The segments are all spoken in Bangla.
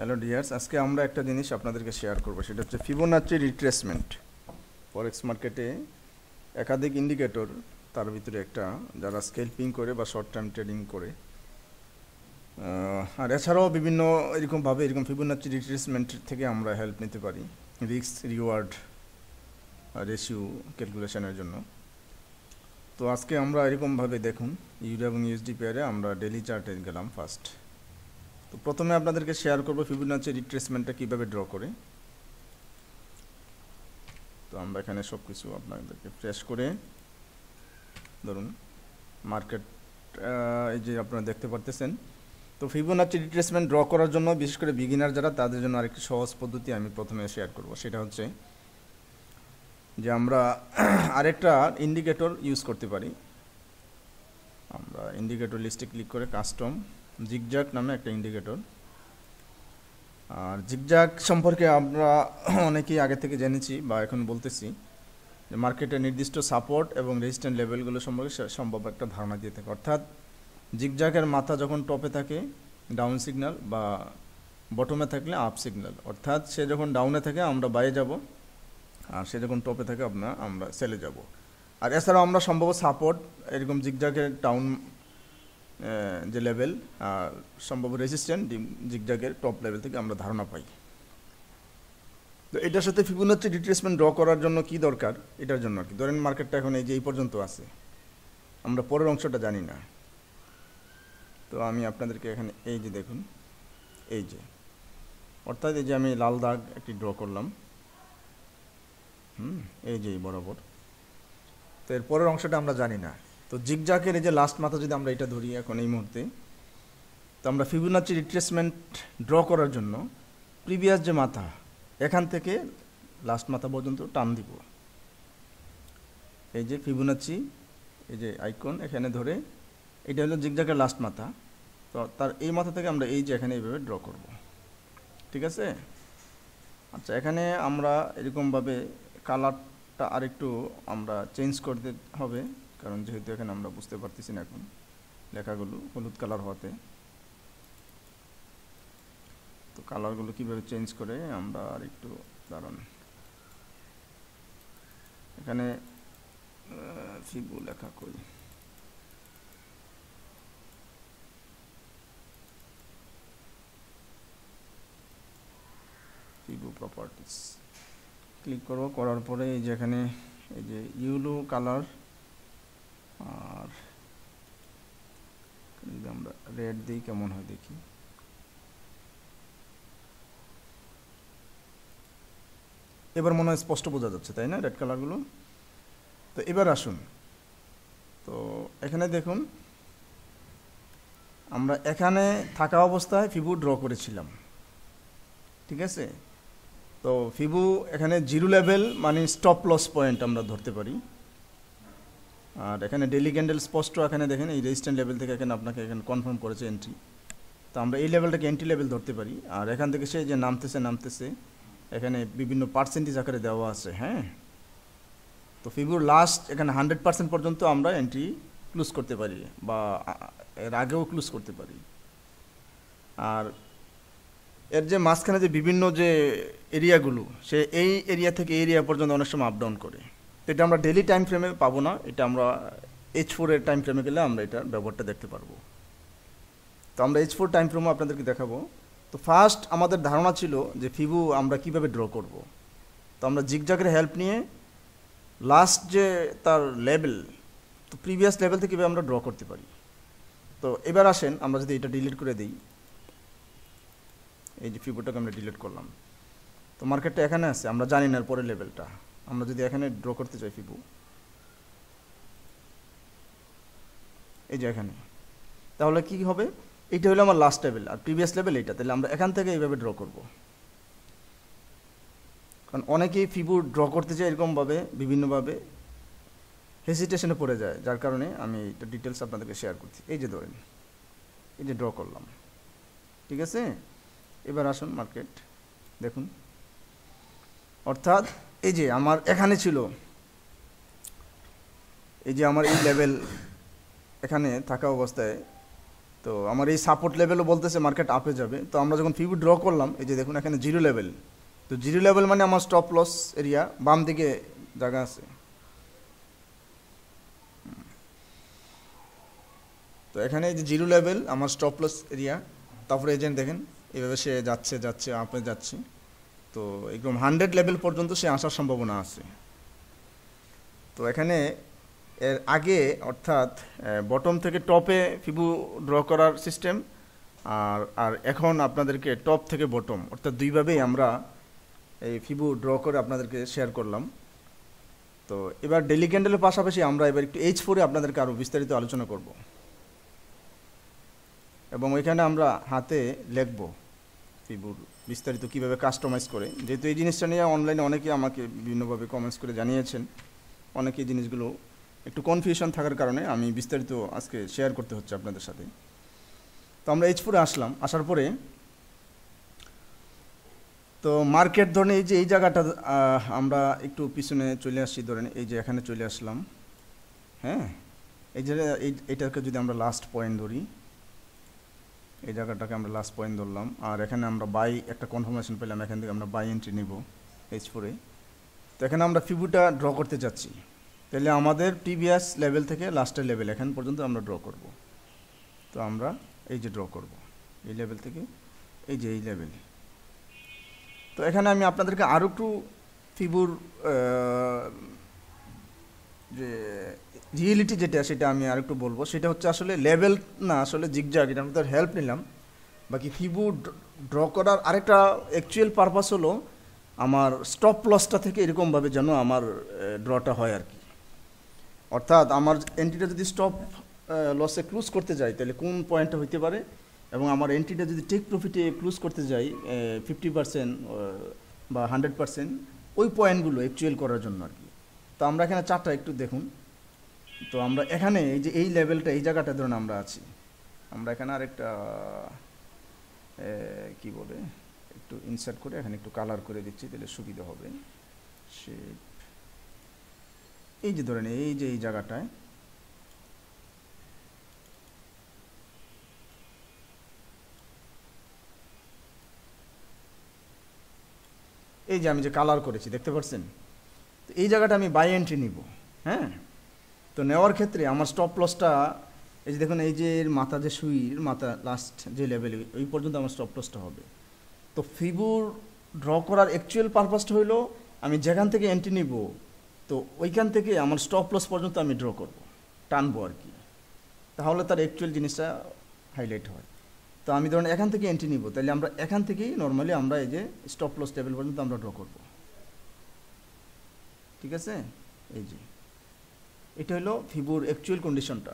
হ্যালো ডিয়ার্স আজকে আমরা একটা জিনিস আপনাদেরকে শেয়ার করব। সেটা হচ্ছে ফিবোনাচি রিট্রেসমেন্ট ফরেক্স মার্কেটে একাধিক ইন্ডিকেটর তার ভিতরে একটা যারা স্কেলপিং করে বা শর্ট টার্ম ট্রেডিং করে। আর এছাড়াও বিভিন্ন এরকমভাবে এরকম ফিবোনাচি রিট্রেসমেন্ট থেকে আমরা হেল্প নিতে পারি। রিস্ক রিওয়ার্ড রেশিও ক্যালকুলেশনের জন্য। তো আজকে আমরা এরকমভাবে দেখুন ইউরো এবং ইউএসডি পেয়ারে আমরা ডেলি চার্টে গেলাম ফার্স্ট তো প্রথমে আপনাদেরকে শেয়ার করব ফিবোনাচি রিট্রেসমেন্টটা কীভাবে ড্র করে। তো আমরা এখানে সব কিছু আপনাদেরকে ফ্রেশ করে, ধরুন মার্কেট এই যে আপনারা দেখতে পারতেছেন। তো ফিবোনাচি রিট্রেসমেন্ট ড্র করার জন্য, বিশেষ করে বিগিনার যারা, তাদের জন্য আরেকটি সহজ পদ্ধতি আমি প্রথমে শেয়ার করব। সেটা হচ্ছে যে আমরা আরেকটা ইন্ডিকেটর ইউজ করতে পারি। আমরা ইন্ডিকেটর লিস্টে ক্লিক করে কাস্টম জিগজ্যাক নামে একটা ইন্ডিকেটর আর জিগজ্যাক সম্পর্কে আমরা অনেকেই আগে থেকে জেনেছি বা এখন বলতেছি যে মার্কেটের নির্দিষ্ট সাপোর্ট এবং রেজিস্ট্যান্ট লেভেলগুলো সম্পর্কে সম্ভব একটা ধারণা দিয়ে থাকে। অর্থাৎ জিগজ্যাকের মাথা যখন টপে থাকে ডাউন সিগন্যাল বা বটমে থাকলে আপ সিগন্যাল অর্থাৎ সে যখন ডাউনে থাকে, আমরা বাইরে যাব, আর সে যখন টপে থাকে আপনার আমরা সেলে যাব। আর এছাড়াও আমরা সম্ভব সাপোর্ট এরকম জিগজাগের টাউন যে লেভেল আর সম্ভব রেজিস্ট্যান্ট জিগজাগের টপ লেভেল থেকে আমরা ধারণা পাই। তো এটার সাথে ফিবোনাচি রিট্রেসমেন্ট ড্র করার জন্য কি দরকার? এটার জন্য আর কি। ধরেন মার্কেটটা এখন এই যে এই পর্যন্ত আছে। আমরা পরের অংশটা জানি না। তো আমি আপনাদেরকে এখানে এই যে দেখুন, এই যে। অর্থাৎ এই যে আমি লাল দাগ একটি ড্র করলাম। হুম, এই যে বরাবর। তো এর পরের অংশটা আমরা জানি না। তো জিগজাকের এই যে লাস্ট মাথা যদি আমরা এটা ধরি এখন এই মুহূর্তে, তো আমরা ফিবোনাচি রিট্রেসমেন্ট ড্র করার জন্য প্রিভিয়াস যে মাথা, এখান থেকে লাস্ট মাথা পর্যন্ত টান দিব। এই যে ফিবোনাচি এই যে আইকন এখানে ধরে, এটা হলো জিগজাকের লাস্ট মাথা, তো তার এই মাথা থেকে আমরা এই যে এখানে এইভাবে ড্র করব। ঠিক আছে? আচ্ছা এখানে আমরা এরকমভাবে কালারটা আরেকটু আমরা চেঞ্জ করতে হবে। কারণ যেহেতু এখানে আমরা বুঝতে পারতেছি না এখন লেখাগুলো হলুদ কালার হওয়াতে। তো কালারগুলো কীভাবে চেঞ্জ করে আমরা আর একটু দাঁড়ান। এখানে ফিবু লেখা করি ফিবু প্রপার্টিস ক্লিক করব, করার পরে এই যে এখানে এই যে ইউলো কালার আর আমরা রেড দিই, কেমন হয় দেখি? এবার মনে হয় স্পষ্ট বোঝা যাচ্ছে, তাই না রেড কালারগুলো তো এবার আসুন। তো এখানে দেখুন, আমরা এখানে থাকা অবস্থায় ফিবু ড্র করেছিলাম। ঠিক আছে? তো ফিবু এখানে জিরো লেভেল মানে স্টপ লস পয়েন্ট আমরা ধরতে পারি। আর এখানে ডেলি ক্যান্ডেল স্পষ্ট এখানে দেখেন, এই রেজিস্ট্যান্ট লেভেল থেকে এখানে আপনাকে এখানে কনফার্ম করেছে এন্ট্রি তো আমরা এই লেভেলটাকে এন্ট্রি লেভেল ধরতে পারি। আর এখান থেকে সে যে নামতেছে নামতেছে, এখানে বিভিন্ন পার্সেন্টেজ আকারে দেওয়া আছে হ্যাঁ? তো ফিগুর লাস্ট এখানে হান্ড্রেড পার্সেন্ট পর্যন্ত আমরা এন্ট্রি ক্লোজ করতে পারি, বা এর আগেও ক্লোজ করতে পারি। আর এর যে মাঝখানে যে বিভিন্ন যে এরিয়াগুলো সে এই এরিয়া থেকে এরিয়া পর্যন্ত অনেক সময় আপ ডাউন করে। তো এটা আমরা ডেলি টাইম ফ্রেমে পাবো না, এটা আমরা এইচ ফোরের টাইম ফ্রেমে গেলে আমরা এটার ব্যবহারটা দেখতে পারব। তো আমরা এইচ ফোর টাইম ফ্রেমও আপনাদেরকে দেখাবো। তো ফার্স্ট আমাদের ধারণা ছিল যে ফিবু আমরা কীভাবে ড্র করব। তো আমরা জিগজাগের হেল্প নিয়ে লাস্ট যে তার লেভেল তো প্রিভিয়াস লেভেল থেকে কীভাবে আমরা ড্র করতে পারি। তো এবার আসেন, আমরা যদি এটা ডিলিট করে দিই। এই যে ফিবুটাকে আমরা ডিলিট করলাম। তো মার্কেটটা এখানে আছে, আমরা জানি না পরের লেভেলটা আমরা যদি এখানে ড্র করতে চাই ফিবু এই যে এখানে, তাহলে কি হবে? এইটা হলো আমার লাস্ট লেভেল আর প্রিভিয়াস লেভেল এইটা। তাহলে আমরা এখান থেকে এইভাবে ড্র করব। কারণ অনেকেই ফিবু ড্র করতে চায় এরকমভাবে বিভিন্নভাবে হেসিটেশনে পড়ে যায়। যার কারণে আমি এটা ডিটেলস আপনাদেরকে শেয়ার করছি। এই যে ধরেন, এই যে ড্র করলাম। ঠিক আছে? এবার আসুন মার্কেট দেখুন। অর্থাৎ এই যে আমার এখানে ছিল, এই যে আমার এই লেভেল এখানে থাকা অবস্থায়, তো আমার এই সাপোর্ট লেভেলও বলতেছে মার্কেট আপে যাবে। তো আমরা যখন ফিবু ড্র করলাম, এই যে দেখুন এখানে জিরো লেভেল তো জিরো লেভেল মানে আমার স্টপ লস এরিয়া বাম দিকে জায়গা আছে। তো এখানে এই যে জিরো লেভেল আমার স্টপ লস এরিয়া তারপরে এজেন্ট দেখেন, এভাবে সে যাচ্ছে যাচ্ছে আপে যাচ্ছে। তো একদম হান্ড্রেড লেভেল পর্যন্ত সে আসার সম্ভাবনা আছে। তো এখানে এর আগে অর্থাৎ বটম থেকে টপে ফিবু ড্র করার সিস্টেম আর আর এখন আপনাদেরকে টপ থেকে বটম অর্থাৎ দুইভাবেই আমরা এই ফিবু ড্র করে আপনাদেরকে শেয়ার করলাম। তো এবার ডেলি ক্যান্ডেলের পাশাপাশি আমরা এবার একটু এইচ ফোরে আপনাদেরকে আরও বিস্তারিত আলোচনা করব। এবং ওইখানে আমরা হাতে লিখব। ফিবুর বিস্তারিত কীভাবে কাস্টমাইজ করে। যেহেতু এই জিনিসটা নিয়ে অনলাইনে অনেকে আমাকে বিভিন্নভাবে কমেন্টস করে জানিয়েছেন। অনেকে জিনিসগুলো একটু কনফিউশন থাকার কারণে আমি বিস্তারিত আজকে শেয়ার করতে হচ্ছে আপনাদের সাথে। তো আমরা এইচপুরে আসলাম। আসার পরে তো মার্কেট ধরেন এই যে, এই জায়গাটা আমরা একটু পিছনে চলে আসছি ধরেন, এই যে এখানে চলে আসলাম। হ্যাঁ? এই যে এইটাকে যদি আমরা লাস্ট পয়েন্ট ধরি এই জায়গাটাকে আমরা লাস্ট পয়েন্ট ধরলাম। আর এখানে আমরা বাই একটা কনফার্মেশন পেলাম, এখান থেকে আমরা বাই এন্ট্রি নিব এইচ ফোরে তো এখানে আমরা ফিবুটা ড্র করতে চাচ্ছি। তাহলে আমাদের প্রিভিয়াস লেভেল থেকে লাস্টের লেভেল এখান পর্যন্ত আমরা ড্র করব। তো আমরা এই যে ড্র করব, এই লেভেল থেকে এই যে এই লেভেল তো এখানে আমি আপনাদেরকে আরও একটু ফিবুর যে রিয়েলিটি যেটা সেটা আমি আর একটু বলব, সেটা হচ্ছে আসলে লেভেল, না, আসলে জিগজাগ এটা আমাদের হেল্প নিলাম। বাকি ফিবু ড্র করার আরেকটা অ্যাকচুয়াল পারপাস হলো আমার স্টপ লসটা থেকে এরকমভাবে যেন আমার ড্রটা হয় আর কি। অর্থাৎ আমার এন্ট্রিটা যদি স্টপ লসে ক্লোজ করতে যাই, তাহলে কোন পয়েন্টটা হইতে পারে? এবং আমার এন্ট্রিটা যদি টেক প্রফিটে ক্লোজ করতে যাই ফিফটি পার্সেন্ট বা হান্ড্রেড পার্সেন্ট ওই পয়েন্টগুলো অ্যাকচুয়াল করার জন্য আর কি। তো আমরা এখানে চারটা একটু দেখুন। তো আমরা এখানে এই যে এই লেভেলটা এই জায়গাটা ধরুন আমরা আছি। আমরা এখানে আরেকটা কি বলে, একটু ইনসার্ট করে, এখানে একটু কালার করে দিচ্ছি, তাহলে সুবিধা হবে। শেপ এই যে ধরেন, এই যে এই জায়গাটায়। এই যে আমি যে কালার করেছি, দেখতে পাচ্ছেন তো এই জায়গাটা আমি বাই এন্ট্রি নিব হ্যাঁ? তো নেওয়ার ক্ষেত্রে আমার স্টপ লসটা এই যে দেখুন, এই যে মাথা যে সুইর মাথা লাস্ট যে লেভেলে ওই পর্যন্ত আমার স্টপ লসটা হবে। তো ফিবুর ড্র করার অ্যাকচুয়াল পারপাসটা হইল, আমি যেখান থেকে এন্ট্রি নিব, তো ওইখান থেকে আমার স্টপ লস পর্যন্ত আমি ড্র করব, টানবো আর কি। তাহলে তার অ্যাকচুয়াল জিনিসটা হাইলাইট হয়। তো আমি ধরুন এখান থেকে এন্ট্রি নিব, তাহলে আমরা এখান থেকেই নর্মালি আমরা এই যে স্টপ লস লেভেল পর্যন্ত আমরা ড্র করব। ঠিক আছে? এই যে। এটা হলো ফিবুর অ্যাকচুয়াল কন্ডিশনটা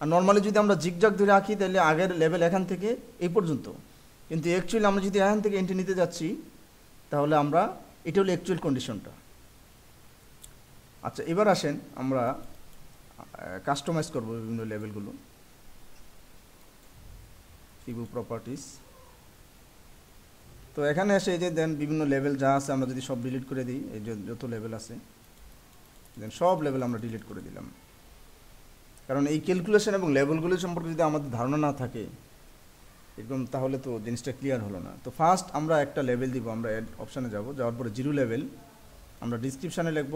আর নর্মালি যদি আমরা জিগজাগ ধরে রাখি তাহলে আগের লেভেল এখান থেকে এই পর্যন্ত। কিন্তু অ্যাকচুয়ালি আমরা যদি এখান থেকে এন্ট্রি নিতে যাচ্ছি, তাহলে আমরা এটা হলো অ্যাকচুয়াল কন্ডিশনটা আচ্ছা এবার আসেন আমরা কাস্টমাইজ করব বিভিন্ন লেভেলগুলো ফিবু প্রপার্টিস তো এখানে এসে এই যে দেন বিভিন্ন লেভেল যা আছে, আমরা যদি সব ডিলিট করে দিই, এই যত লেভেল আছে। দেন সব লেভেল আমরা ডিলিট করে দিলাম। কারণ এই ক্যালকুলেশন এবং লেভেলগুলো সম্পর্কে যদি আমাদের ধারণা না থাকে এরকম তাহলে তো জিনিসটা ক্লিয়ার হলো না। তো ফার্স্ট আমরা একটা লেভেল দিব আমরা অ্যাড অপশানে যাব যাওয়ার পরে জিরো লেভেল আমরা ডিসক্রিপশানে লিখব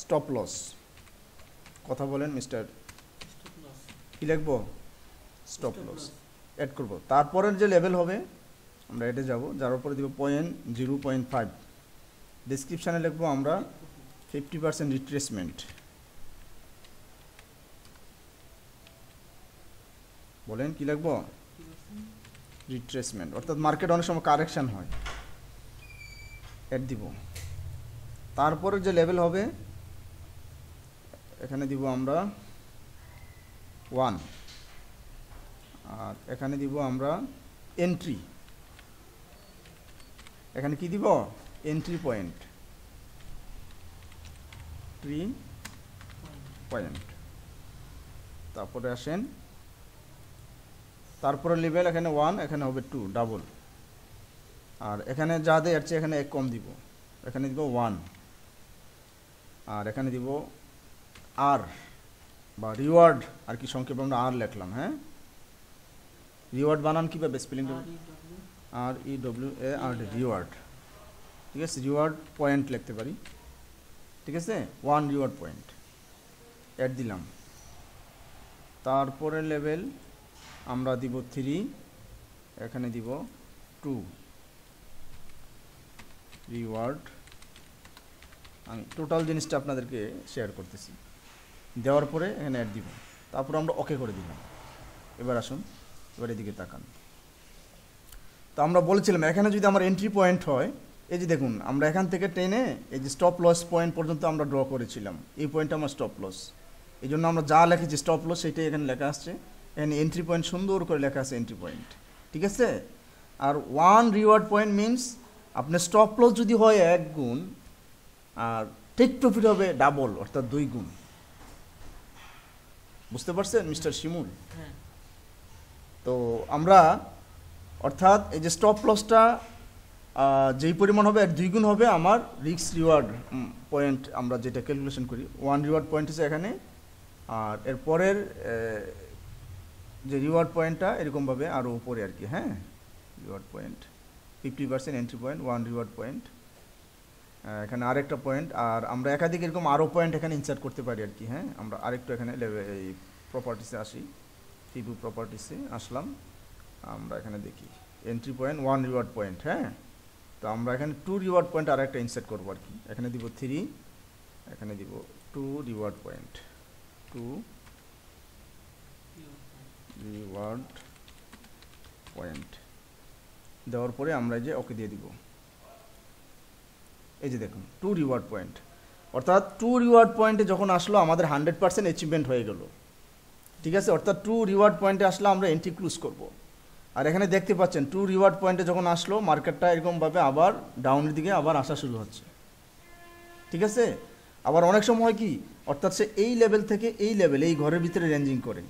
স্টপ লস কথা বলেন মিস্টার কি লিখব? স্টপ লস অ্যাড করব। তারপরের যে লেভেল হবে আমরা এটে যাব যার উপরে দিব পয়েন্ট জিরো পয়েন্ট ফাইভ ডিসক্রিপশানে লিখব আমরা ফিফটি পার্সেন্ট রিট্রেসমেন্ট বলেন কি লিখব? রিট্রেসমেন্ট অর্থাৎ মার্কেট অনেক সময় কারেকশান হয়। অ্যাড দিব। তারপরে যে লেভেল হবে, এখানে দিব আমরা ওয়ান আর এখানে দিব আমরা এন্ট্রি এখানে কি দিব? এন্ট্রি পয়েন্ট ট্রি পয়েন্ট তারপরে আসেন। তারপরে লেভেল এখানে ওয়ান এখানে হবে টু ডাবল আর এখানে যা দেয় এর চেয়ে এখানে এক কম দিব। এখানে দিব ওয়ান আর এখানে দিব আর বা রিওয়ার্ড আর কি সংক্ষেপে আমরা আর লিখলাম হ্যাঁ? রিওয়ার্ড বানান কীভাবে spelling R E W A R reward ঠিক আছে রিওয়ার্ড পয়েন্ট লিখতে পারি। ঠিক আছে? ওয়ান রিওয়ার্ড পয়েন্ট অ্যাড দিলাম। তারপরে লেভেল আমরা দিব থ্রি এখানে দিব টু রিওয়ার্ড আমি টোটাল জিনিসটা আপনাদেরকে শেয়ার করতেছি। দেওয়ার পরে এখানে অ্যাড দিব। তারপর আমরা ওকে করে দিলাম। এবার আসুন, এবার এদিকে তাকান। তো আমরা বলেছিলাম, এখানে যদি আমার এন্ট্রি পয়েন্ট হয় এই যে দেখুন আমরা এখান থেকে টেনে এই যে স্টপ লস পয়েন্ট পর্যন্ত আমরা ড্র করেছিলাম। এই পয়েন্টটা আমার স্টপ লস এই জন্য আমরা যা লিখেছি স্টপ লস সেটাই এখানে লেখা আসছে। এখানে এন্ট্রি পয়েন্ট সুন্দর করে লেখা আছে এন্ট্রি পয়েন্ট ঠিক আছে? আর ওয়ান রিওয়ার্ড পয়েন্ট মিনস আপনার স্টপ লস যদি হয় এক গুণ আর টেক প্রফিট হবে ডাবল অর্থাৎ দুই গুণ। বুঝতে পারছেন মিস্টার শিমুল? হ্যাঁ। তো আমরা অর্থাৎ এই যে স্টপ লসটা যেই পরিমাণ হবে এর দুই গুণ হবে আমার রিক্স রিওয়ার্ড পয়েন্ট আমরা যেটা ক্যালকুলেশন করি। ওয়ান রিওয়ার্ড পয়েন্ট আছে এখানে, আর এর পরের যে রিওয়ার্ড পয়েন্টটা এরকমভাবে আরও উপরে আর কি হ্যাঁ? Reward point fifty percent entry point one reward point এখানে আরেকটা পয়েন্ট আর আমরা একাধিক এরকম আরও পয়েন্ট এখানে ইনসার্ট করতে পারি আর কি হ্যাঁ? আমরা আরেকটু এখানে এই প্রপার্টিসে আসি। টিপু প্রপার্টিসে আসলাম। আমরা এখানে দেখি। Entry point one reward point হ্যাঁ? তো আমরা এখানে টু রিওয়ার্ড পয়েন্ট আর একটা ইনসার্ট করব আর কি। এখানে দিব থ্রি এখানে দিব two reward point two reward point দেওয়ার পরে আমরা যে ওকে দিয়ে দিব। এই যে দেখুন টু রিওয়ার্ড পয়েন্ট অর্থাৎ টু রিওয়ার্ড পয়েন্টে যখন আসলো, আমাদের হান্ড্রেড পার্সেন্ট অ্যাচিভমেন্ট হয়ে গেল। ঠিক আছে? অর্থাৎ টু রিওয়ার্ড পয়েন্টে আসলে আমরা এন্ট্রি ক্লুজ করব। আর এখানে দেখতে পাচ্ছেন টু রিওয়ার্ড পয়েন্টে যখন আসলো মার্কেটটা এরকমভাবে আবার ডাউনের দিকে আবার আসা শুরু হচ্ছে। ঠিক আছে? আবার অনেক সময় কি, অর্থাৎ সে এই লেভেল থেকে এই লেভেল এই ঘরের ভিতরে রেঞ্জিং করে।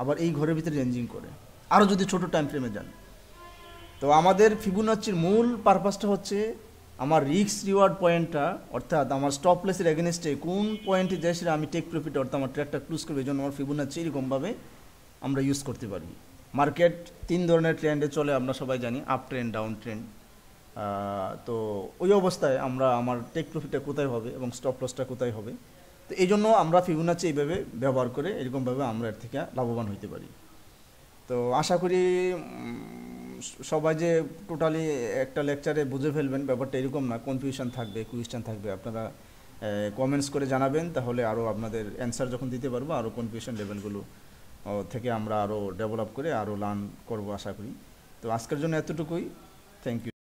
আবার এই ঘরের ভিতরে রেঞ্জিং করে। আরও যদি ছোট টাইম ফ্রেমে যান। তো আমাদের ফিবুনাচির মূল পারপাসটা হচ্ছে, আমার রিক্স রিওয়ার্ড পয়েন্টটা অর্থাৎ আমার স্টপ প্লেসের এগেনস্টে কোন পয়েন্টে যাই সেটা আমি টেক প্রফিট অর্থাৎ আমার ট্র্যাকটা ক্লুজ করবে, এই জন্য আমার ফিবুনাচি এরকমভাবে আমরা ইউজ করতে পারি। মার্কেট তিন ধরনের ট্রেন্ডে চলে, আমরা সবাই জানি আপ ট্রেন্ড ডাউন ট্রেন্ড তো ওই অবস্থায় আমরা আমার টেক প্রফিটটা কোথায় হবে এবং স্টপ লসটা কোথায় হবে? তো এই জন্য আমরা ফিবুনাচি এইভাবে ব্যবহার করে এরকমভাবে আমরা এর থেকে লাভবান হইতে পারি। তো আশা করি সবাই যে টোটালি একটা লেকচারে বুঝে ফেলবেন, ব্যাপারটা এরকম না কনফিউশন থাকবে কোয়েশ্চেন থাকবে। আপনারা কমেন্টস করে জানাবেন, তাহলে আরও আপনাদের অ্যান্সার যখন দিতে পারব, আরও কনফিউশন লেভেলগুলো থেকে আমরা আরও ডেভেলপ করে আরও লার্ন করব আশা করি। তো আজকের জন্য এতটুকুই। Thank you